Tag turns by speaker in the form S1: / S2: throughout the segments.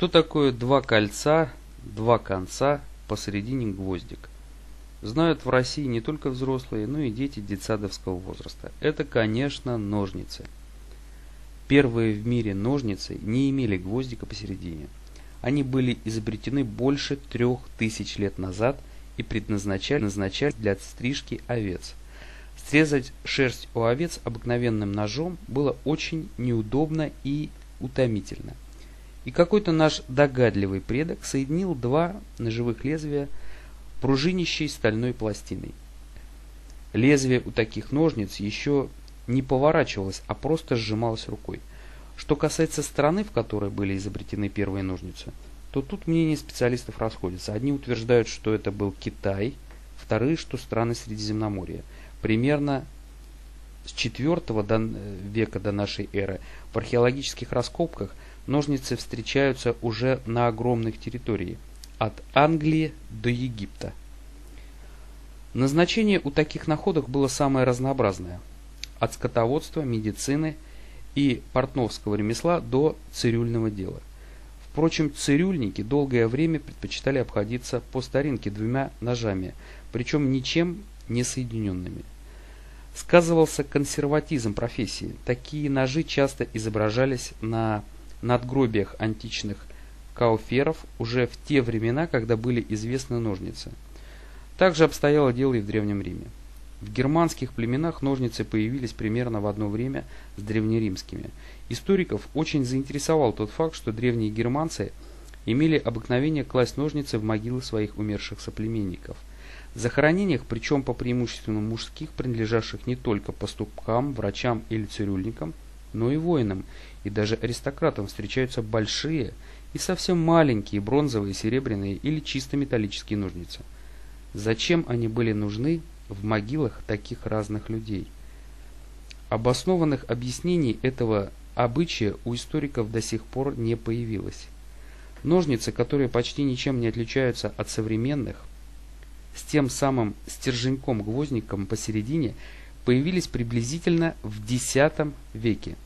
S1: Что такое два кольца, два конца, посередине гвоздик? Знают в России не только взрослые, но и дети детсадовского возраста. Это, конечно, ножницы. Первые в мире ножницы не имели гвоздика посередине. Они были изобретены больше трех тысяч лет назад и предназначались для стрижки овец. Срезать шерсть у овец обыкновенным ножом было очень неудобно и утомительно. И какой-то наш догадливый предок соединил два ножевых лезвия пружинищей стальной пластиной. Лезвие у таких ножниц еще не поворачивалось, а просто сжималось рукой. Что касается страны, в которой были изобретены первые ножницы, то тут мнения специалистов расходятся. Одни утверждают, что это был Китай, вторые, что страны Средиземноморья. Примерно с IV века до нашей эры в археологических раскопках ножницы встречаются уже на огромных территориях от Англии до Египта. Назначение у таких находок было самое разнообразное. От скотоводства, медицины и портновского ремесла до цирюльного дела. Впрочем, цирюльники долгое время предпочитали обходиться по старинке двумя ножами, причем ничем не соединенными. Сказывался консерватизм профессии. Такие ножи часто изображались на надгробиях античных кауферов уже в те времена, когда были известны ножницы. Также обстояло дело и в Древнем Риме. В германских племенах ножницы появились примерно в одно время с древнеримскими. Историков очень заинтересовал тот факт, что древние германцы имели обыкновение класть ножницы в могилы своих умерших соплеменников. В захоронениях, причем по преимуществу мужских, принадлежавших не только пастухам, врачам или цирюльникам, но и воинам, и даже аристократам встречаются большие – и совсем маленькие бронзовые, серебряные или чисто металлические ножницы. Зачем они были нужны в могилах таких разных людей? Обоснованных объяснений этого обычая у историков до сих пор не появилось. Ножницы, которые почти ничем не отличаются от современных, с тем самым стерженьком-гвоздником посередине, появились приблизительно в X веке.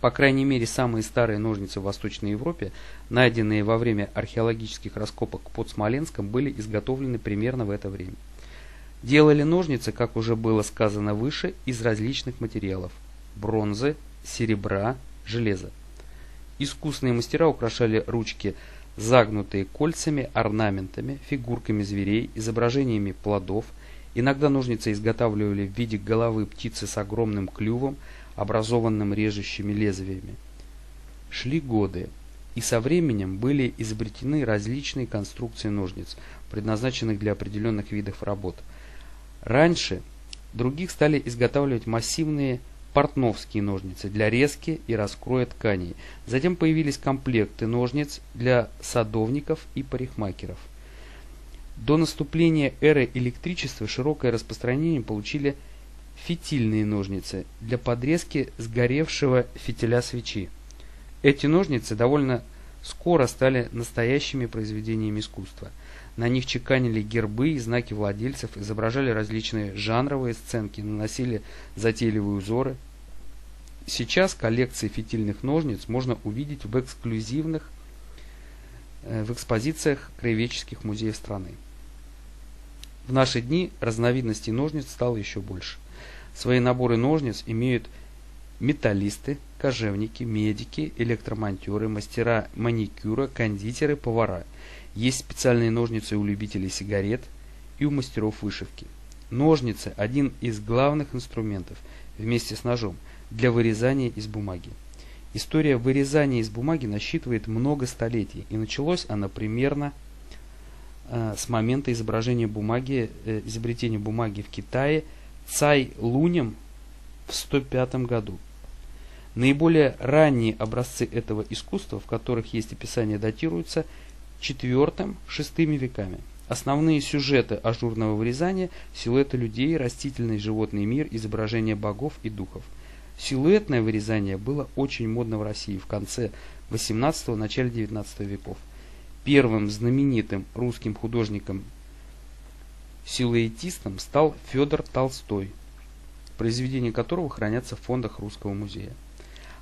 S1: По крайней мере, самые старые ножницы в Восточной Европе, найденные во время археологических раскопок под Смоленском, были изготовлены примерно в это время. Делали ножницы, как уже было сказано выше, из различных материалов – бронзы, серебра, железа. Искусные мастера украшали ручки загнутые кольцами, орнаментами, фигурками зверей, изображениями плодов. Иногда ножницы изготавливали в виде головы птицы с огромным клювом – образованным режущими лезвиями. Шли годы, и со временем были изобретены различные конструкции ножниц, предназначенных для определенных видов работ. Раньше других стали изготавливать массивные портновские ножницы для резки и раскроя тканей. Затем появились комплекты ножниц для садовников и парикмахеров. До наступления эры электричества широкое распространение получили фитильные ножницы для подрезки сгоревшего фитиля свечи. Эти ножницы довольно скоро стали настоящими произведениями искусства. На них чеканили гербы и знаки владельцев, изображали различные жанровые сценки, наносили затейливые узоры. Сейчас коллекции фитильных ножниц можно увидеть в эксклюзивных э, в экспозициях краеведческих музеев страны. В наши дни разновидностей ножниц стало еще больше. Свои наборы ножниц имеют металлисты, кожевники, медики, электромонтеры, мастера маникюра, кондитеры, повара. Есть специальные ножницы у любителей сигарет и у мастеров вышивки. Ножницы – один из главных инструментов, вместе с ножом, для вырезания из бумаги. История вырезания из бумаги насчитывает много столетий, и началось она примерно с момента изображения бумаги, э, изобретения бумаги в Китае – Цай Лунем в 105 году. Наиболее ранние образцы этого искусства, в которых есть описание, датируются IV-VI веками. Основные сюжеты ажурного вырезания – силуэты людей, растительный животный мир, изображения богов и духов. Силуэтное вырезание было очень модно в России в конце XVIII – начале XIX веков. Первым знаменитым русским художником Силуэтистом стал Федор Толстой, произведения которого хранятся в фондах Русского музея.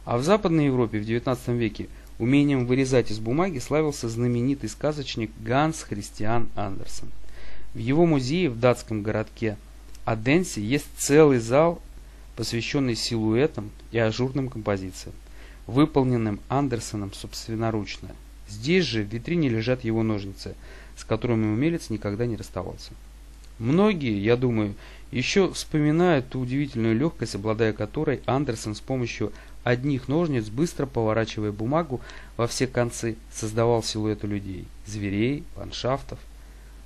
S1: А в Западной Европе в XIX веке Умением вырезать из бумаги славился знаменитый сказочник Ганс Христиан Андерсен. В его музее в датском городке Аденсе есть целый зал, посвященный силуэтам и ажурным композициям, выполненным Андерсоном собственноручно. Здесь же в витрине лежат его ножницы, с которыми умелец никогда не расставался. Многие, я думаю, еще вспоминают ту удивительную легкость, обладая которой Андерсон с помощью одних ножниц, быстро поворачивая бумагу во все концы, создавал силуэты людей, зверей, ландшафтов.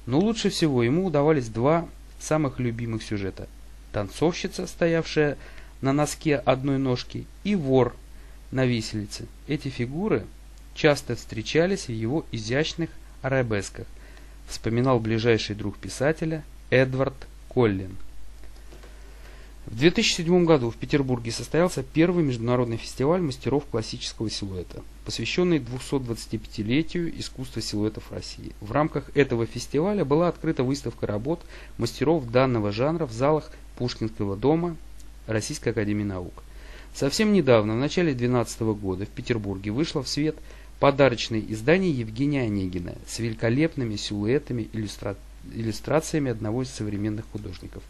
S1: Но лучше всего ему удавались два самых любимых сюжета. Танцовщица, стоявшая на носке одной ножки, и вор на виселице. Эти фигуры часто встречались в его изящных арабесках, вспоминал ближайший друг писателя Эдвард Коллин. В 2007 году в Петербурге состоялся первый международный фестиваль мастеров классического силуэта, посвященный 225-летию искусства силуэтов России. В рамках этого фестиваля была открыта выставка работ мастеров данного жанра в залах Пушкинского дома Российской Академии Наук. Совсем недавно, в начале 2012 года, в Петербурге вышло в свет подарочное издание Евгения Онегина с великолепными силуэтами иллюстра... иллюстрациями одного из современных художников.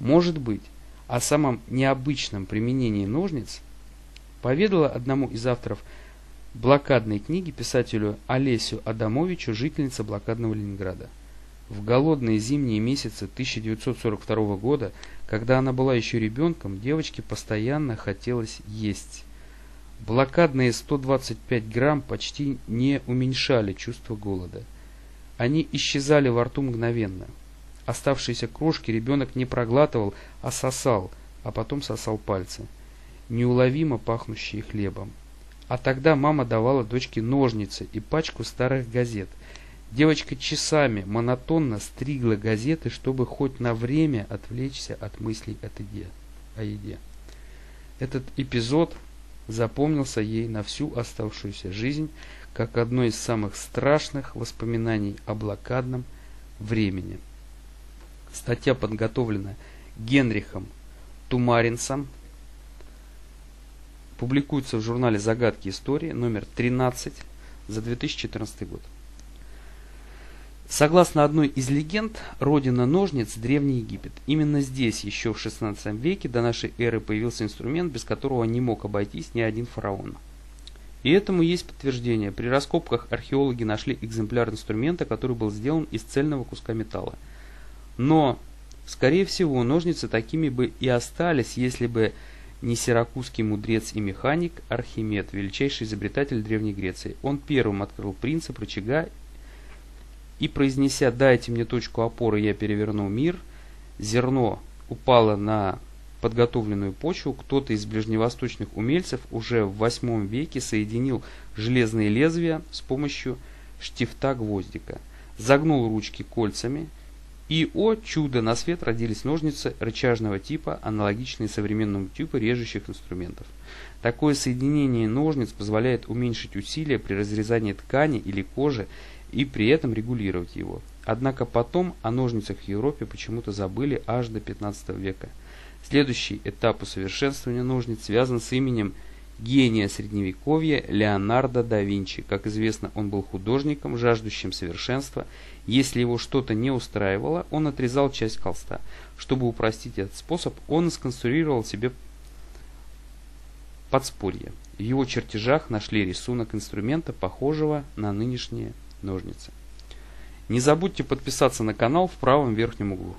S1: Может быть, о самом необычном применении ножниц поведала одному из авторов блокадной книги писателю Олесю Адамовичу, жительница блокадного Ленинграда. В голодные зимние месяцы 1942 года, когда она была еще ребенком, девочке постоянно хотелось есть. Блокадные 125 грамм почти не уменьшали чувство голода. Они исчезали во рту мгновенно. Оставшиеся крошки ребенок не проглатывал, а сосал, а потом сосал пальцы, неуловимо пахнущие хлебом. А тогда мама давала дочке ножницы и пачку старых газет. Девочка часами монотонно стригла газеты, чтобы хоть на время отвлечься от мыслей о еде. Этот эпизод запомнился ей на всю оставшуюся жизнь как одно из самых страшных воспоминаний о блокадном времени. Статья подготовлена Генрихом Тумаринсом. Публикуется в журнале «Загадки истории» номер 13 за 2014 год. Согласно одной из легенд, родина ножниц – Древний Египет. Именно здесь еще в XVI веке до нашей эры появился инструмент, без которого не мог обойтись ни один фараон. И этому есть подтверждение. При раскопках археологи нашли экземпляр инструмента, который был сделан из цельного куска металла. Но, скорее всего, ножницы такими бы и остались, если бы не сиракузский мудрец и механик Архимед, величайший изобретатель Древней Греции. Он первым открыл принцип рычага и, произнеся «дайте мне точку опоры, я переверну мир», зерно упало на подготовленную почву, кто-то из ближневосточных умельцев уже в 8 веке соединил железные лезвия с помощью штифта гвоздика, загнул ручки кольцами – и, о чудо, на свет родились ножницы рычажного типа, аналогичные современному типу режущих инструментов. Такое соединение ножниц позволяет уменьшить усилия при разрезании ткани или кожи и при этом регулировать его. Однако потом о ножницах в Европе почему-то забыли аж до 15 века. Следующий этап усовершенствования ножниц связан с именем гения средневековья Леонардо да Винчи. Как известно, он был художником, жаждущим совершенства. Если его что-то не устраивало, он отрезал часть холста. Чтобы упростить этот способ, он сконструировал себе подспорье. В его чертежах нашли рисунок инструмента, похожего на нынешние ножницы. Не забудьте подписаться на канал в правом верхнем углу.